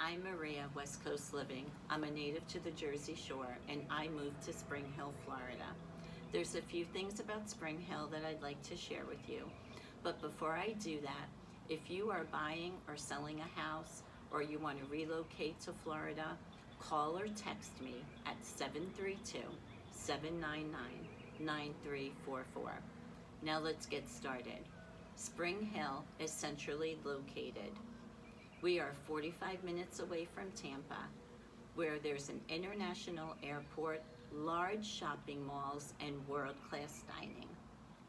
I'm Maria, West Coast Living. I'm a native to the Jersey Shore and I moved to Spring Hill, Florida. There's a few things about Spring Hill that I'd like to share with you. But before I do that, if you are buying or selling a house or you want to relocate to Florida, call or text me at 732-799-9344. Now let's get started. Spring Hill is centrally located. We are 45 minutes away from Tampa, where there's an international airport, large shopping malls, and world-class dining.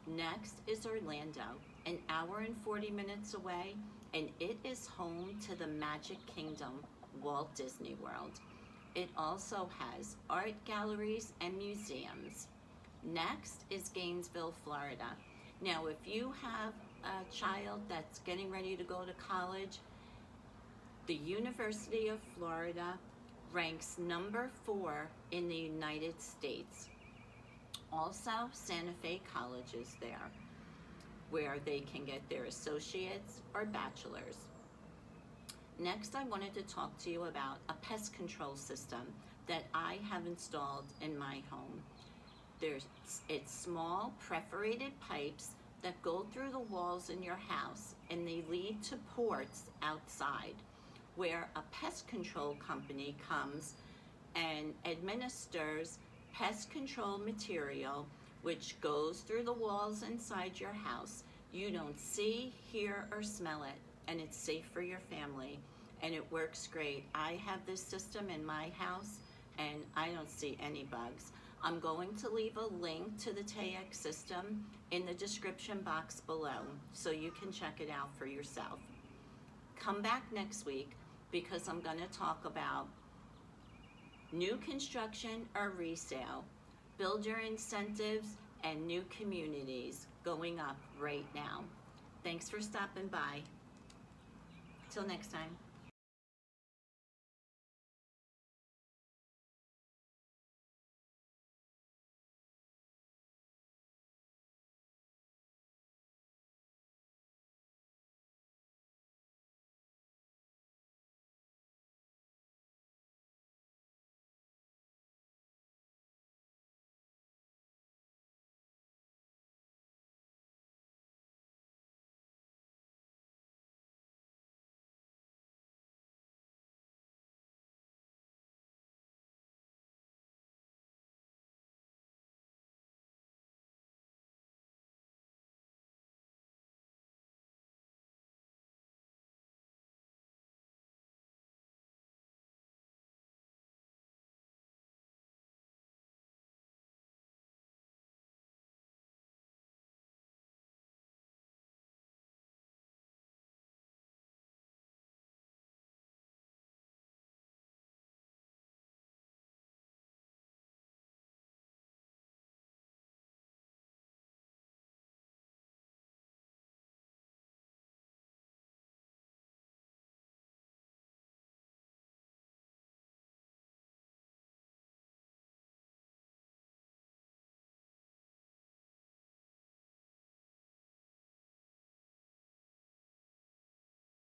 Next is Orlando, an hour and 40 minutes away, and it is home to the Magic Kingdom, Walt Disney World. It also has art galleries and museums. Next is Gainesville, Florida. Now, if you have a child that's getting ready to go to college, the University of Florida ranks number four in the United States. Also, Santa Fe College is there, where they can get their associates or bachelors. Next, I wanted to talk to you about a pest control system that I have installed in my home. There's, it's small perforated pipes that go through the walls in your house and they lead to ports outside where a pest control company comes and administers pest control material which goes through the walls inside your house. You don't see, hear, or smell it, and it's safe for your family, and it works great. I have this system in my house, and I don't see any bugs. I'm going to leave a link to the Taexx system in the description box below so you can check it out for yourself. Come back next week because I'm going to talk about new construction or resale, builder incentives, and new communities going up right now. Thanks for stopping by. Till next time.